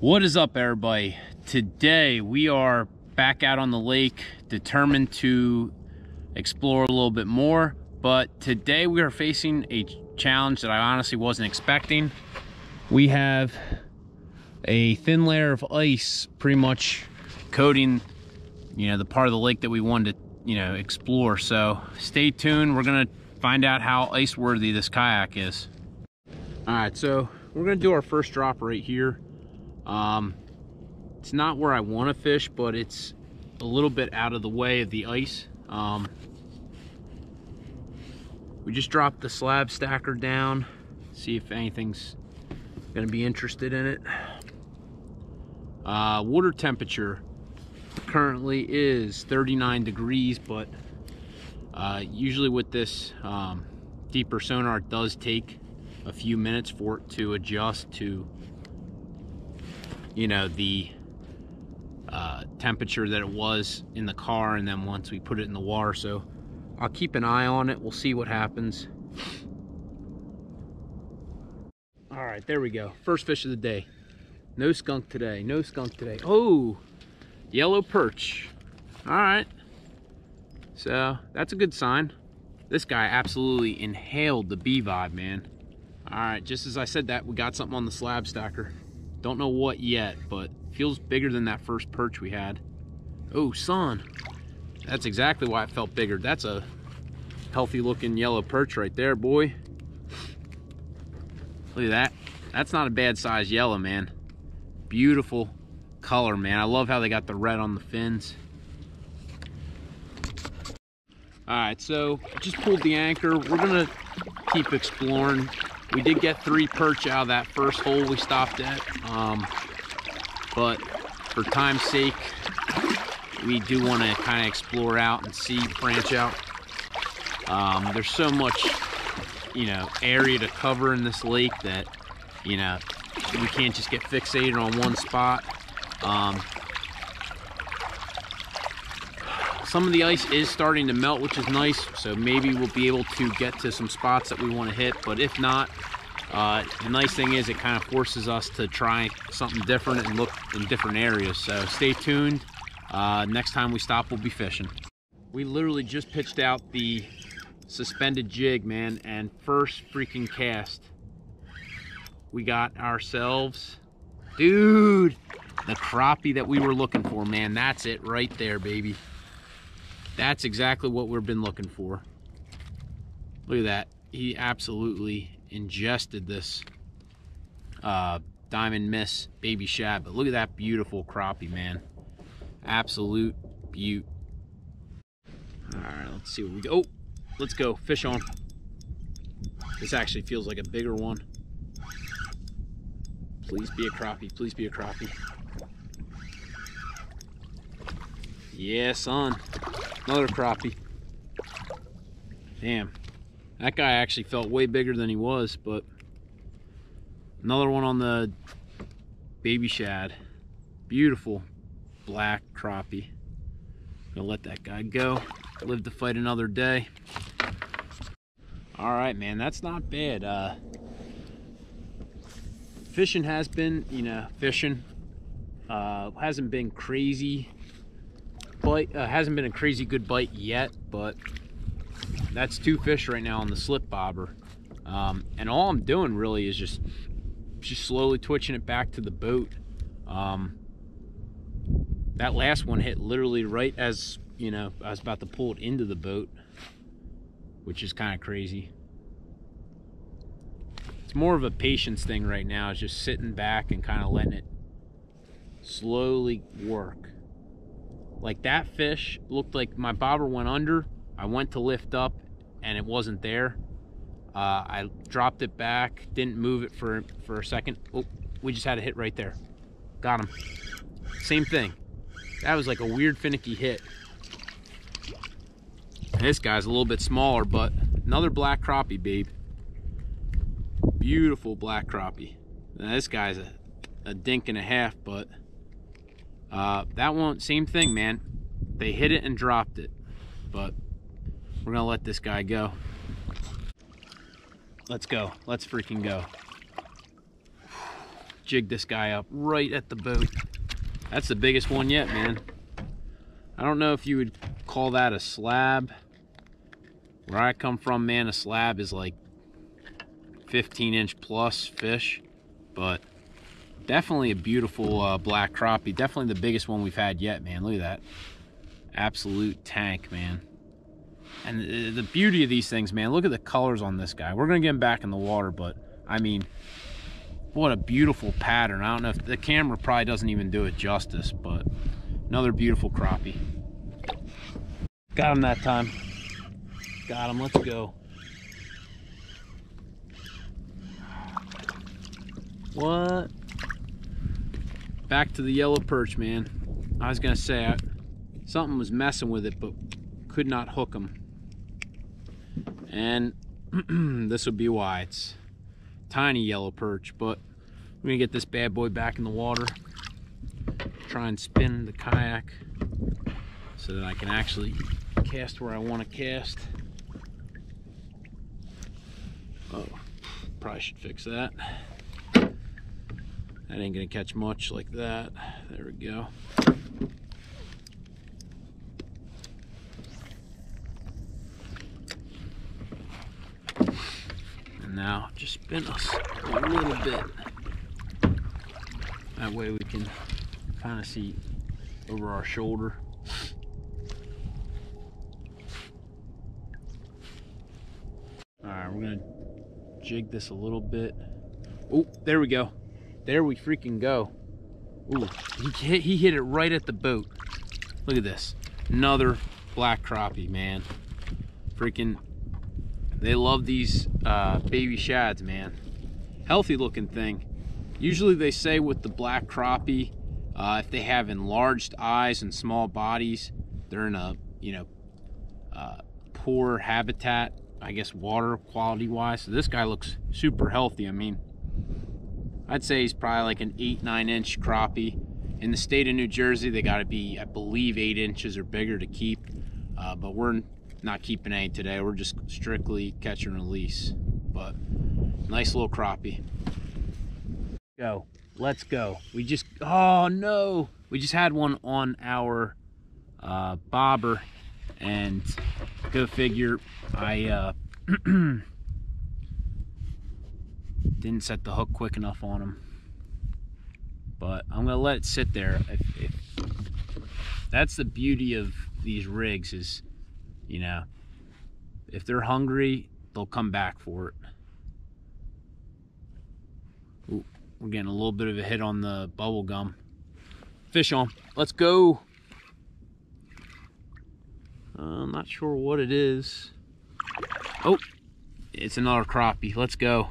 What is up everybody? Today we are back out on the lake determined to explore a little bit more but today we are facing a challenge that I honestly wasn't expecting. We have a thin layer of ice pretty much coating you know the part of the lake that we wanted to you know explore so stay tuned we're gonna find out how ice worthy this kayak is all right so we're gonna do our first drop right here um, it's not where I want to fish, but it's a little bit out of the way of the ice. Um, we just dropped the slab stacker down, see if anything's going to be interested in it. Uh, water temperature currently is 39 degrees, but uh, usually with this um, deeper sonar, it does take a few minutes for it to adjust to you know, the uh, temperature that it was in the car and then once we put it in the water. So I'll keep an eye on it. We'll see what happens. All right, there we go. First fish of the day. No skunk today. No skunk today. Oh, yellow perch. All right. So that's a good sign. This guy absolutely inhaled the B vibe, man. All right, just as I said that, we got something on the slab stacker. Don't know what yet, but feels bigger than that first perch we had. Oh, son. That's exactly why it felt bigger. That's a healthy looking yellow perch right there, boy. Look at that. That's not a bad size yellow, man. Beautiful color, man. I love how they got the red on the fins. All right, so just pulled the anchor. We're gonna keep exploring we did get three perch out of that first hole we stopped at. Um, but for time's sake, we do want to kind of explore out and see, branch out. Um, there's so much, you know, area to cover in this lake that, you know, we can't just get fixated on one spot. Um, some of the ice is starting to melt, which is nice. So maybe we'll be able to get to some spots that we want to hit. But if not, uh, the nice thing is it kind of forces us to try something different and look in different areas. So stay tuned. Uh, next time we stop, we'll be fishing. We literally just pitched out the suspended jig, man, and first freaking cast, we got ourselves, dude, the crappie that we were looking for, man. That's it right there, baby. That's exactly what we've been looking for. Look at that. He absolutely ingested this uh, Diamond Mist Baby Shad. But look at that beautiful crappie, man. Absolute beaut. All right, let's see what we go. Oh, let's go. Fish on. This actually feels like a bigger one. Please be a crappie. Please be a crappie. Yeah, son. Another crappie. Damn. That guy actually felt way bigger than he was, but another one on the baby shad. Beautiful black crappie. Gonna let that guy go. Live to fight another day. All right, man, that's not bad. Uh, fishing has been, you know, fishing. Uh, hasn't been crazy bite. Uh, hasn't been a crazy good bite yet, but that's two fish right now on the slip bobber. Um, and all I'm doing really is just just slowly twitching it back to the boat. Um, that last one hit literally right as, you know, I was about to pull it into the boat, which is kind of crazy. It's more of a patience thing right now, is just sitting back and kind of letting it slowly work. Like that fish looked like my bobber went under. I went to lift up and it wasn't there. Uh, I dropped it back, didn't move it for, for a second. Oh, we just had a hit right there. Got him. Same thing. That was like a weird finicky hit. this guy's a little bit smaller, but another black crappie, babe. Beautiful black crappie. Now this guy's a, a dink and a half, but uh, that one, same thing, man. They hit it and dropped it. But we're gonna let this guy go. Let's go. Let's freaking go. jig this guy up right at the boat. That's the biggest one yet, man. I don't know if you would call that a slab. Where I come from, man, a slab is like 15 inch plus fish, but definitely a beautiful uh, black crappie. Definitely the biggest one we've had yet, man. Look at that. Absolute tank, man. And the, the beauty of these things, man, look at the colors on this guy. We're going to get him back in the water, but I mean, what a beautiful pattern. I don't know if the camera probably doesn't even do it justice, but another beautiful crappie. Got him that time. Got him, let's go. What? Back to the yellow perch, man. I was gonna say, I, something was messing with it, but could not hook him. And this would be why. It's tiny yellow perch, but we're gonna get this bad boy back in the water. Try and spin the kayak so that I can actually cast where I want to cast. Oh, probably should fix that. That ain't gonna catch much like that. There we go. And now just spin us a little bit. That way we can kind of see over our shoulder. All right, we're gonna jig this a little bit. Oh, there we go. There we freaking go. Ooh, he hit, he hit it right at the boat. Look at this. Another black crappie, man. Freaking, they love these uh, baby shads, man. Healthy looking thing. Usually they say with the black crappie, uh, if they have enlarged eyes and small bodies, they're in a, you know, uh, poor habitat, I guess water quality wise. So this guy looks super healthy. I mean, I'd say he's probably like an eight, nine inch crappie. In the state of New Jersey, they gotta be, I believe, eight inches or bigger to keep. Uh, but we're not keeping any today. We're just strictly catch and release. But nice little crappie. Go, let's go. We just, oh no. We just had one on our uh, bobber and go figure, I uh, didn't set the hook quick enough on him. But I'm gonna let it sit there. If, if, that's the beauty of these rigs is you know if they're hungry they'll come back for it. Ooh, we're getting a little bit of a hit on the bubble gum. Fish on. Let's go. Uh, I'm not sure what it is. Oh it's another crappie. Let's go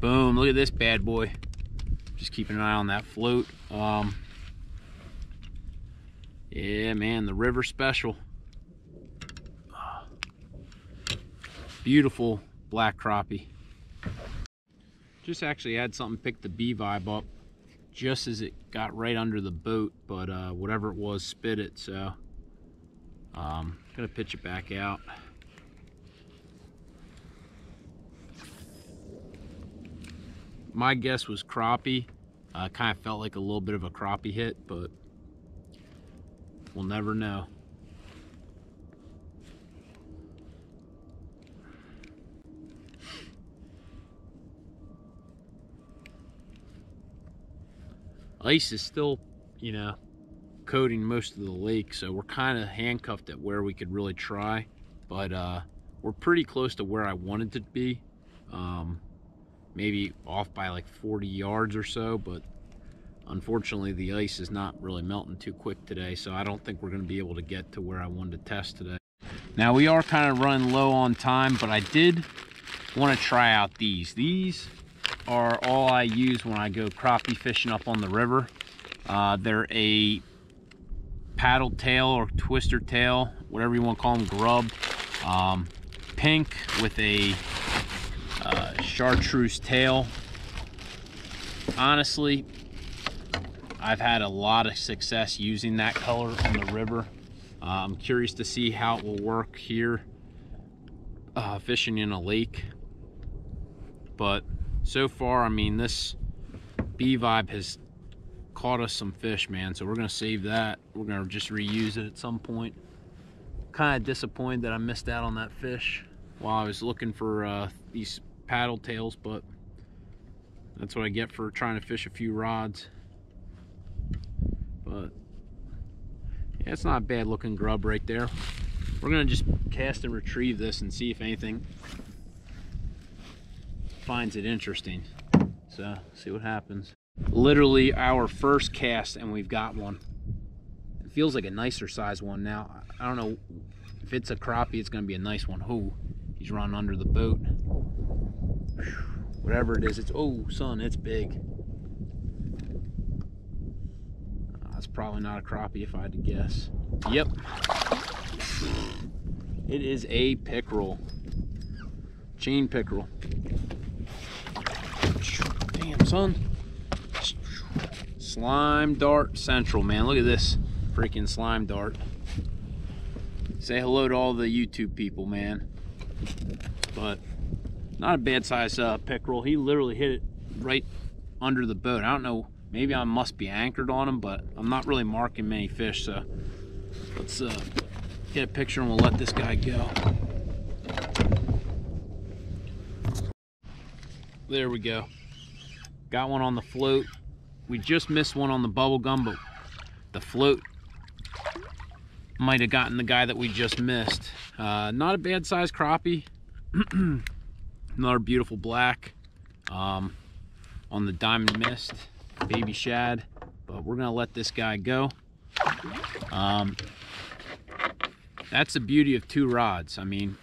Boom, look at this bad boy. Just keeping an eye on that float. Um, yeah, man, the river special. Beautiful black crappie. Just actually had something pick the B vibe up just as it got right under the boat, but uh, whatever it was spit it, so um, gonna pitch it back out. My guess was crappie. Uh, kind of felt like a little bit of a crappie hit, but we'll never know. Ice is still, you know, coating most of the lake, so we're kind of handcuffed at where we could really try, but uh, we're pretty close to where I wanted to be. Um, maybe off by like 40 yards or so, but unfortunately the ice is not really melting too quick today, so I don't think we're gonna be able to get to where I wanted to test today. Now we are kind of running low on time, but I did want to try out these. These are all I use when I go crappie fishing up on the river. Uh, they're a paddle tail or twister tail, whatever you want to call them, grub. Um, pink with a chartreuse tail. Honestly, I've had a lot of success using that color on the river. Uh, I'm curious to see how it will work here uh, fishing in a lake. But so far, I mean, this B-Vibe has caught us some fish, man. So we're gonna save that. We're gonna just reuse it at some point. Kind of disappointed that I missed out on that fish while I was looking for uh, these paddle tails, but that's what I get for trying to fish a few rods. But yeah, it's not a bad looking grub right there. We're gonna just cast and retrieve this and see if anything finds it interesting. So see what happens. Literally our first cast and we've got one. It feels like a nicer size one now. I don't know if it's a crappie, it's gonna be a nice one. Who? He's running under the boat. Whatever it is, it's, oh son, it's big. Ah, That's probably not a crappie if I had to guess. Yep. It is a pickerel. Chain pickerel. Damn, son. Slime dart central, man. Look at this freaking slime dart. Say hello to all the YouTube people, man. But not a bad size uh, pickerel. He literally hit it right under the boat. I don't know, maybe I must be anchored on him, but I'm not really marking many fish, so let's uh, get a picture and we'll let this guy go. There we go. Got one on the float. We just missed one on the bubble gum, but the float might have gotten the guy that we just missed. Uh, not a bad size crappie. Another beautiful black um, on the diamond mist, baby shad. But we're gonna let this guy go. Um, that's the beauty of two rods. I mean,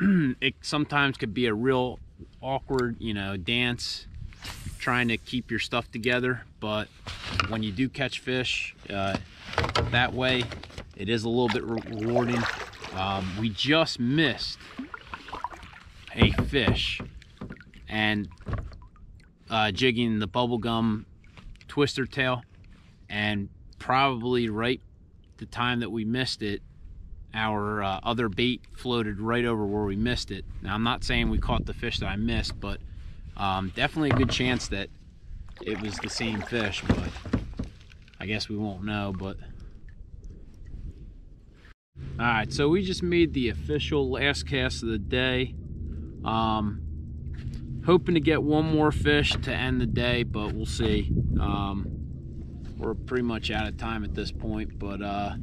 it sometimes could be a real awkward, you know, dance trying to keep your stuff together. But when you do catch fish uh, that way, it is a little bit rewarding. Um, we just missed fish and uh, jigging the bubblegum twister tail and probably right the time that we missed it our uh, other bait floated right over where we missed it. Now I'm not saying we caught the fish that I missed but um, definitely a good chance that it was the same fish but I guess we won't know but all right so we just made the official last cast of the day um, hoping to get one more fish to end the day, but we'll see. Um, we're pretty much out of time at this point, but uh,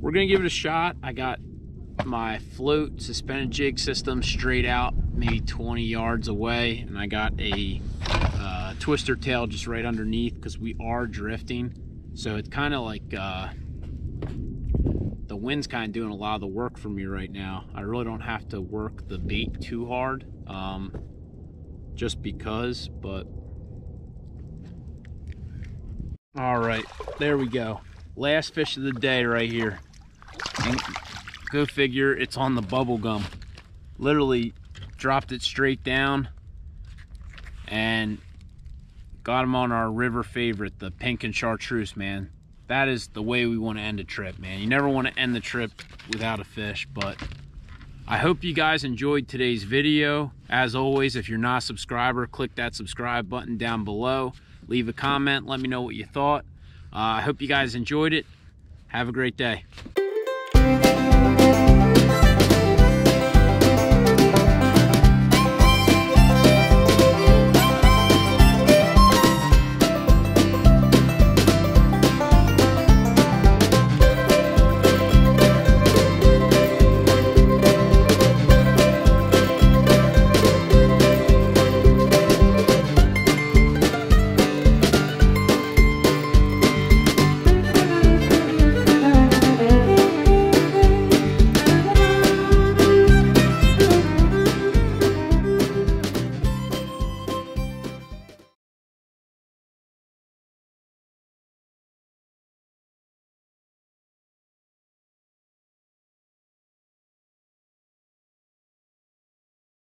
we're gonna give it a shot. I got my float suspended jig system straight out, maybe 20 yards away, and I got a uh, twister tail just right underneath because we are drifting. So it's kind of like uh, wind's kind of doing a lot of the work for me right now. I really don't have to work the bait too hard um, just because, but all right, there we go. Last fish of the day right here. And go figure, it's on the bubble gum. Literally dropped it straight down and got him on our river favorite, the pink and chartreuse, man that is the way we want to end a trip, man. You never want to end the trip without a fish, but I hope you guys enjoyed today's video. As always, if you're not a subscriber, click that subscribe button down below. Leave a comment, let me know what you thought. Uh, I hope you guys enjoyed it. Have a great day.